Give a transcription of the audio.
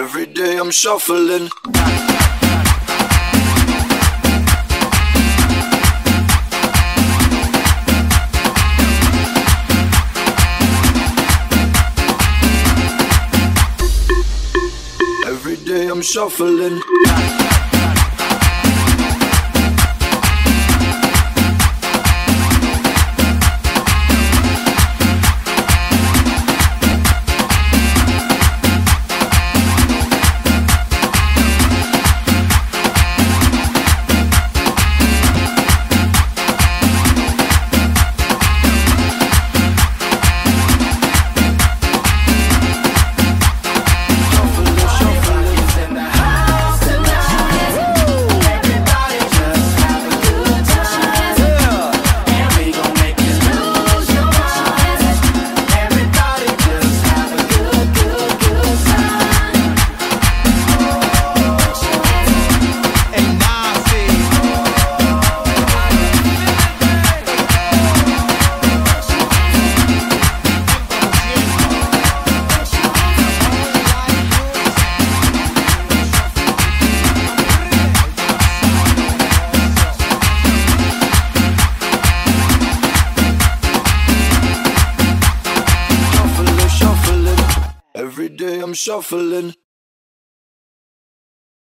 I'm shuffling. Every day I'm shuffling. I'm shuffling.